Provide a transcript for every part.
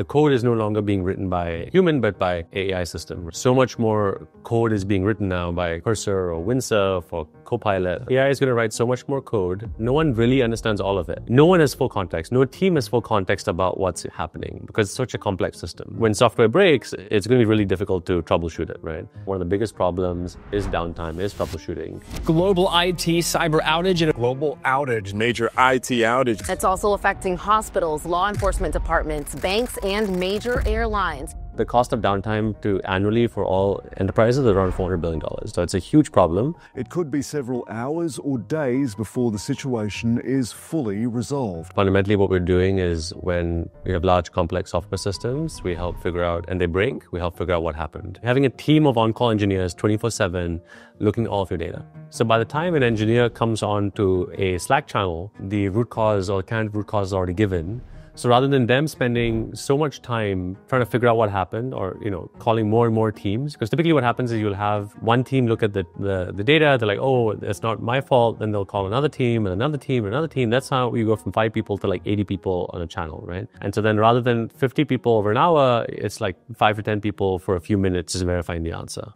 The code is no longer being written by a human, but by AI system. So much more code is being written now by Cursor or Windsurf or Copilot. AI is going to write so much more code. No one really understands all of it. No one has full context. No team has full context about what's happening because it's such a complex system. When software breaks, it's going to be really difficult to troubleshoot it, right? One of the biggest problems is downtime, is troubleshooting. Global IT cyber outage and a global outage, major IT outage. It's also affecting hospitals, law enforcement departments, banks, and major airlines. The cost of downtime to annually for all enterprises is around $400 billion. So it's a huge problem. It could be several hours or days before the situation is fully resolved. Fundamentally, what we're doing is when we have large complex software systems, we help figure out, and they break, we help figure out what happened. Having a team of on call engineers 24 7 looking at all of your data. So by the time an engineer comes on to a Slack channel, the root cause or the canned root cause is already given. So rather than them spending so much time trying to figure out what happened or, you know, calling more and more teams, because typically what happens is you'll have one team look at the, the, the data, they're like, oh, it's not my fault. Then they'll call another team and another team and another team. That's how you go from five people to like 80 people on a channel, right? And so then rather than 50 people over an hour, it's like five or 10 people for a few minutes just verifying the answer.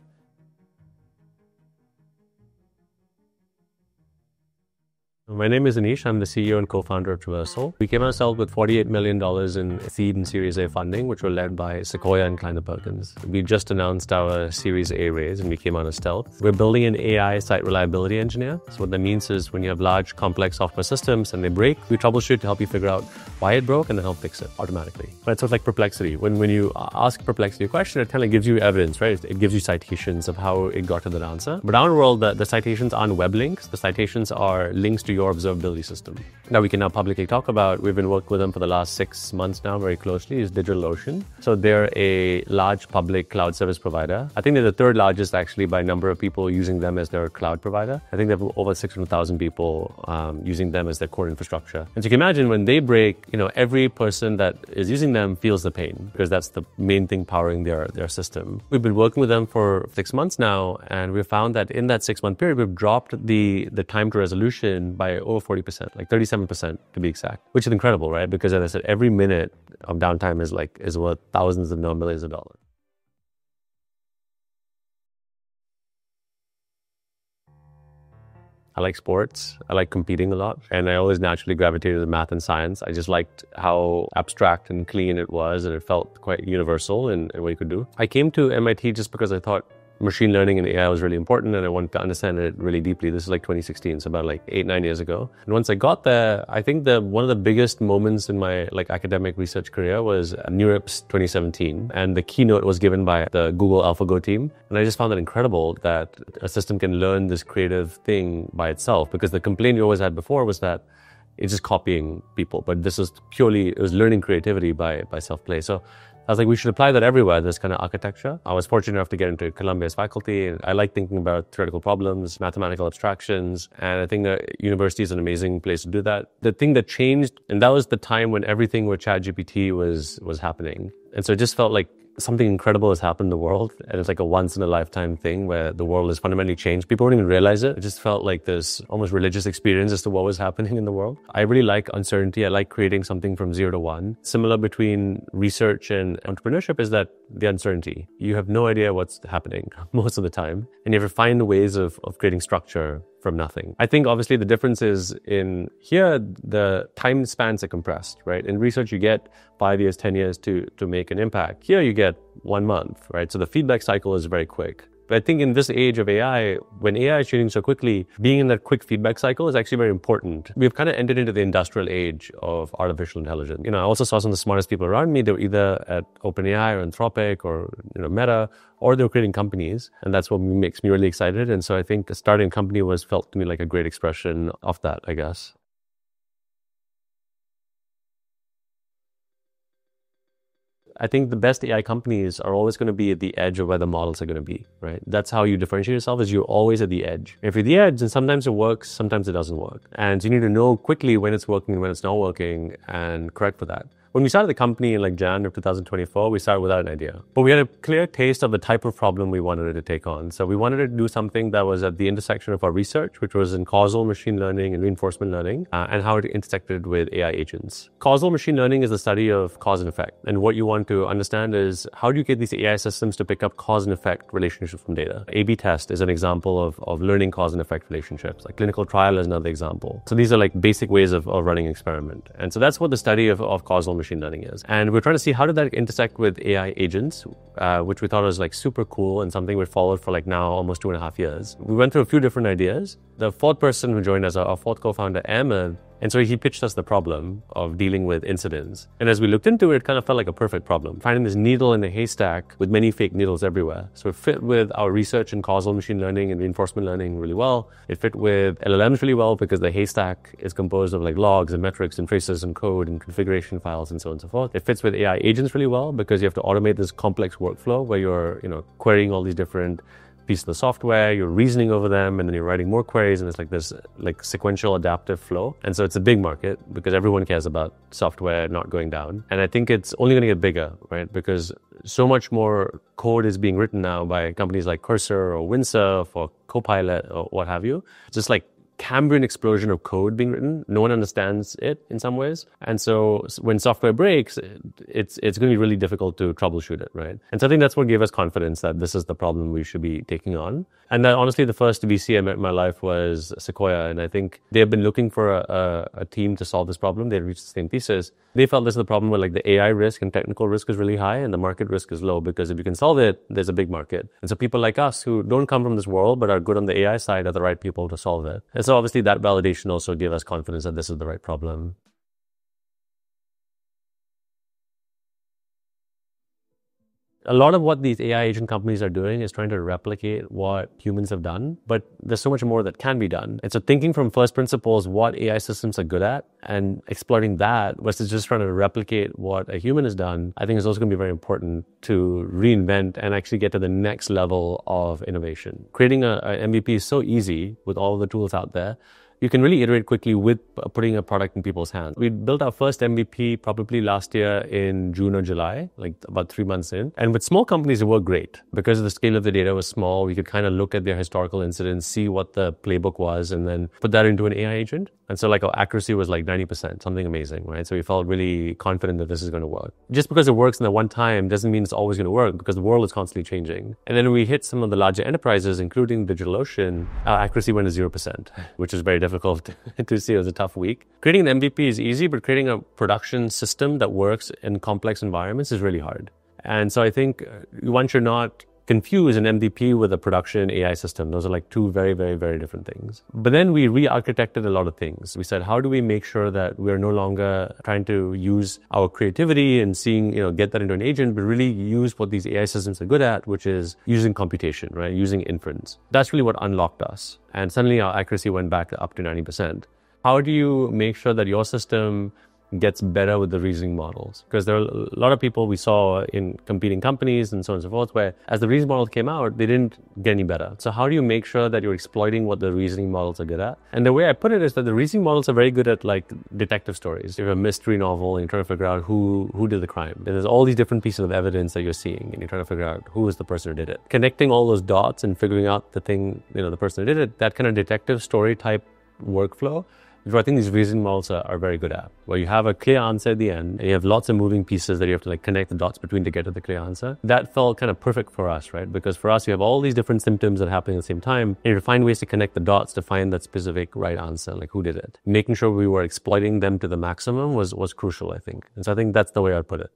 My name is Anish. I'm the CEO and co-founder of Traversal. We came out ourselves with $48 million in seed and Series A funding, which were led by Sequoia and Kleiner Perkins. We just announced our Series A raise and we came out of stealth. We're building an AI site reliability engineer. So what that means is when you have large complex software systems and they break, we troubleshoot to help you figure out why it broke and then help fix it automatically. But it's sort of like perplexity. When when you ask perplexity a question, it kind of gives you evidence, right? It gives you citations of how it got to that answer. But our world, the, the citations aren't web links. The citations are links to your observability system that we can now publicly talk about. We've been working with them for the last six months now very closely is DigitalOcean. So they're a large public cloud service provider. I think they're the third largest actually by number of people using them as their cloud provider. I think they have over 600,000 people um, using them as their core infrastructure. And so you can imagine when they break, you know, every person that is using them feels the pain because that's the main thing powering their, their system. We've been working with them for six months now and we've found that in that six month period, we've dropped the, the time to resolution by over 40%, like 37% to be exact, which is incredible, right? Because as I said, every minute of downtime is like, is worth thousands of millions of dollars. I like sports. I like competing a lot. And I always naturally gravitated to math and science. I just liked how abstract and clean it was, and it felt quite universal in, in what you could do. I came to MIT just because I thought machine learning and AI was really important and I wanted to understand it really deeply. This is like 2016, so about like eight, nine years ago. And once I got there, I think the one of the biggest moments in my like academic research career was NeurIPS 2017. And the keynote was given by the Google AlphaGo team. And I just found it incredible that a system can learn this creative thing by itself because the complaint you always had before was that it's just copying people. But this is purely, it was learning creativity by, by self-play. So I was like, we should apply that everywhere, this kind of architecture. I was fortunate enough to get into Columbia's faculty. I like thinking about theoretical problems, mathematical abstractions. And I think that university is an amazing place to do that. The thing that changed, and that was the time when everything with ChatGPT was, was happening. And so it just felt like something incredible has happened in the world and it's like a once in a lifetime thing where the world has fundamentally changed. People don't even realize it. It just felt like this almost religious experience as to what was happening in the world. I really like uncertainty. I like creating something from zero to one. Similar between research and entrepreneurship is that the uncertainty. You have no idea what's happening most of the time and you have to find ways of, of creating structure from nothing. I think obviously the difference is in here, the time spans are compressed, right? In research, you get five years, 10 years to, to make an impact. Here, you get one month, right? So the feedback cycle is very quick. I think in this age of AI, when AI is changing so quickly, being in that quick feedback cycle is actually very important. We've kind of entered into the industrial age of artificial intelligence. You know, I also saw some of the smartest people around me. They were either at OpenAI or Anthropic or you know Meta, or they were creating companies, and that's what makes me really excited. And so I think starting a company was felt to me like a great expression of that. I guess. I think the best AI companies are always going to be at the edge of where the models are going to be, right? That's how you differentiate yourself is you're always at the edge. If you're the edge, then sometimes it works, sometimes it doesn't work. And you need to know quickly when it's working and when it's not working and correct for that. When we started the company in like Jan of 2024, we started without an idea. But we had a clear taste of the type of problem we wanted to take on. So we wanted to do something that was at the intersection of our research, which was in causal machine learning and reinforcement learning, uh, and how it intersected with AI agents. Causal machine learning is the study of cause and effect. And what you want to understand is how do you get these AI systems to pick up cause and effect relationships from data? A-B test is an example of, of learning cause and effect relationships. Like clinical trial is another example. So these are like basic ways of, of running experiment. And so that's what the study of, of causal machine learning is. And we're trying to see how did that intersect with AI agents, uh, which we thought was like super cool and something we followed for like now almost two and a half years. We went through a few different ideas. The fourth person who joined us, our fourth co-founder, Ahmed, and so he pitched us the problem of dealing with incidents. And as we looked into it, it kind of felt like a perfect problem. Finding this needle in a haystack with many fake needles everywhere. So it fit with our research in causal machine learning and reinforcement learning really well. It fit with LLMs really well because the haystack is composed of like logs and metrics and traces and code and configuration files and so on and so forth. It fits with AI agents really well because you have to automate this complex workflow where you're, you know, querying all these different piece of the software, you're reasoning over them, and then you're writing more queries, and it's like this like sequential adaptive flow. And so it's a big market because everyone cares about software not going down. And I think it's only going to get bigger, right? Because so much more code is being written now by companies like Cursor or Windsurf or Copilot or what have you. Just like Cambrian explosion of code being written. No one understands it in some ways. And so when software breaks, it's, it's going to be really difficult to troubleshoot it, right? And so I think that's what gave us confidence that this is the problem we should be taking on. And that honestly, the first VC I met in my life was Sequoia. And I think they've been looking for a, a, a team to solve this problem. They reached the same thesis. They felt this is the problem where like the AI risk and technical risk is really high and the market risk is low because if you can solve it, there's a big market. And so people like us who don't come from this world but are good on the AI side are the right people to solve it. So obviously that validation also gave us confidence that this is the right problem. A lot of what these AI agent companies are doing is trying to replicate what humans have done, but there's so much more that can be done. And so thinking from first principles what AI systems are good at and exploiting that versus just trying to replicate what a human has done, I think is also going to be very important to reinvent and actually get to the next level of innovation. Creating a, a MVP is so easy with all the tools out there you can really iterate quickly with uh, putting a product in people's hands. We built our first MVP probably last year in June or July, like about three months in. And with small companies, it worked great because the scale of the data was small. We could kind of look at their historical incidents, see what the playbook was, and then put that into an AI agent. And so like our accuracy was like 90%, something amazing, right? So we felt really confident that this is going to work. Just because it works in the one time doesn't mean it's always going to work because the world is constantly changing. And then we hit some of the larger enterprises, including DigitalOcean, our accuracy went to 0%, which is very difficult to see. It was a tough week. Creating an MVP is easy, but creating a production system that works in complex environments is really hard. And so I think uh, once you're not confuse an MVP with a production AI system. Those are like two very, very, very different things. But then we re-architected a lot of things. We said, how do we make sure that we're no longer trying to use our creativity and seeing, you know, get that into an agent, but really use what these AI systems are good at, which is using computation, right? Using inference. That's really what unlocked us. And suddenly our accuracy went back up to 90%. How do you make sure that your system gets better with the reasoning models. Because there are a lot of people we saw in competing companies and so on and so forth, where as the reasoning models came out, they didn't get any better. So how do you make sure that you're exploiting what the reasoning models are good at? And the way I put it is that the reasoning models are very good at like detective stories. You have a mystery novel and you're trying to figure out who, who did the crime. And there's all these different pieces of evidence that you're seeing and you're trying to figure out who is the person who did it. Connecting all those dots and figuring out the thing, you know, the person who did it, that kind of detective story type workflow I think these reasoning models are, are, very good at, where you have a clear answer at the end, and you have lots of moving pieces that you have to like connect the dots between to get to the clear answer. That felt kind of perfect for us, right? Because for us, you have all these different symptoms that happen at the same time, and you find ways to connect the dots to find that specific right answer, like who did it. Making sure we were exploiting them to the maximum was was crucial, I think. And so I think that's the way I'd put it.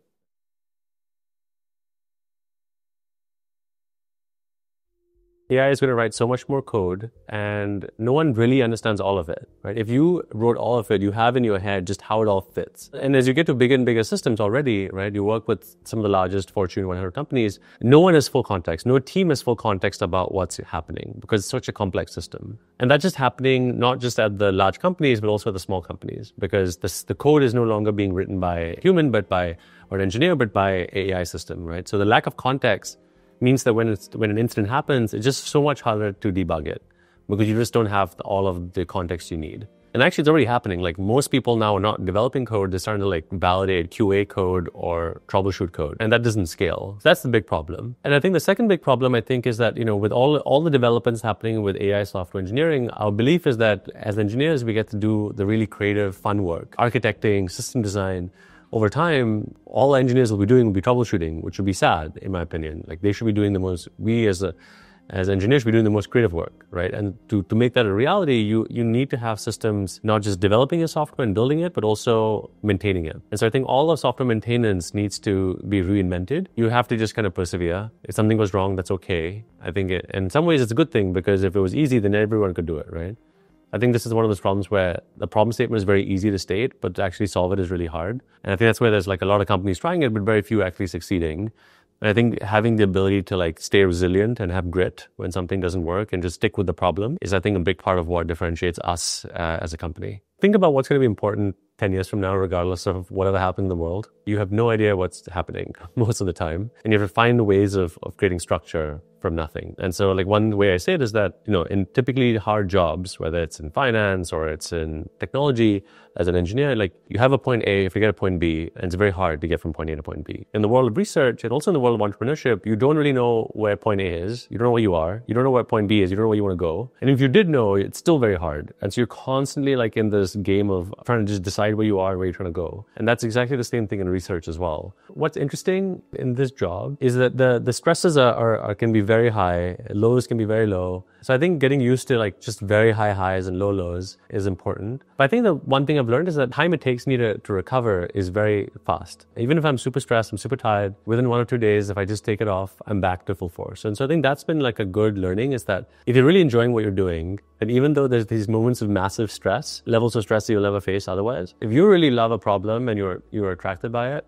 AI is going to write so much more code and no one really understands all of it, right? If you wrote all of it, you have in your head just how it all fits. And as you get to bigger and bigger systems already, right? You work with some of the largest Fortune 100 companies. No one has full context. No team has full context about what's happening because it's such a complex system. And that's just happening not just at the large companies, but also at the small companies because this, the code is no longer being written by a human, but by, or an engineer, but by AI system, right? So the lack of context means that when, it's, when an incident happens, it's just so much harder to debug it because you just don't have all of the context you need. And actually, it's already happening. Like most people now are not developing code; they're starting to like validate QA code or troubleshoot code, and that doesn't scale. So that's the big problem. And I think the second big problem, I think, is that you know, with all all the developments happening with AI software engineering, our belief is that as engineers, we get to do the really creative, fun work, architecting, system design over time, all engineers will be doing will be troubleshooting, which would be sad, in my opinion. Like they should be doing the most, we as a, as engineers should be doing the most creative work, right? And to, to make that a reality, you, you need to have systems not just developing a software and building it, but also maintaining it. And so I think all of software maintenance needs to be reinvented. You have to just kind of persevere. If something goes wrong, that's okay. I think it, in some ways it's a good thing because if it was easy, then everyone could do it, right? I think this is one of those problems where the problem statement is very easy to state, but to actually solve it is really hard. And I think that's where there's like a lot of companies trying it, but very few actually succeeding. And I think having the ability to like stay resilient and have grit when something doesn't work and just stick with the problem is, I think, a big part of what differentiates us uh, as a company. Think about what's going to be important 10 years from now, regardless of whatever happens in the world. You have no idea what's happening most of the time. And you have to find ways of, of creating structure from nothing. And so like one way I say it is that, you know, in typically hard jobs, whether it's in finance or it's in technology as an engineer, like you have a point A, if you get a point B, and it's very hard to get from point A to point B. In the world of research and also in the world of entrepreneurship, you don't really know where point A is. You don't know where you are. You don't know where point B is. You don't know where you want to go. And if you did know, it's still very hard. And so you're constantly like in this game of trying to just decide where you are where you're trying to go. And that's exactly the same thing in research as well. What's interesting in this job is that the, the stresses are, are, are can be very high, lows can be very low. So I think getting used to like just very high highs and low lows is important. But I think the one thing I've learned is that time it takes me to, to recover is very fast. Even if I'm super stressed, I'm super tired, within one or two days, if I just take it off, I'm back to full force. And so I think that's been like a good learning is that if you're really enjoying what you're doing, and even though there's these moments of massive stress, levels of stress that you'll never face otherwise, if you really love a problem and you're you're attracted by it,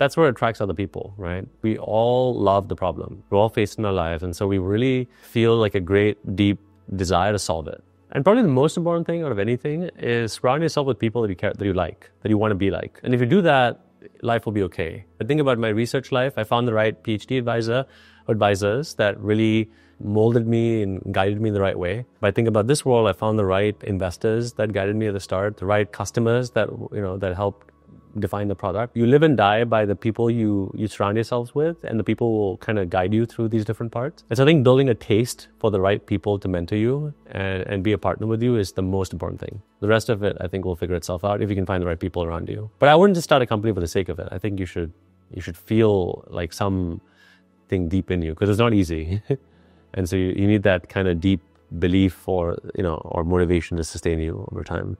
that's what attracts other people, right? We all love the problem. We're all faced in our lives. And so we really feel like a great, deep desire to solve it. And probably the most important thing out of anything is surround yourself with people that you care, that you like, that you want to be like. And if you do that, life will be okay. I think about my research life. I found the right PhD advisor, advisors that really molded me and guided me the right way. But I think about this world, I found the right investors that guided me at the start, the right customers that, you know, that helped define the product. You live and die by the people you, you surround yourselves with, and the people will kind of guide you through these different parts. And so I think building a taste for the right people to mentor you and, and be a partner with you is the most important thing. The rest of it, I think, will figure itself out if you can find the right people around you. But I wouldn't just start a company for the sake of it. I think you should you should feel like something deep in you because it's not easy, and so you, you need that kind of deep belief or you know or motivation to sustain you over time.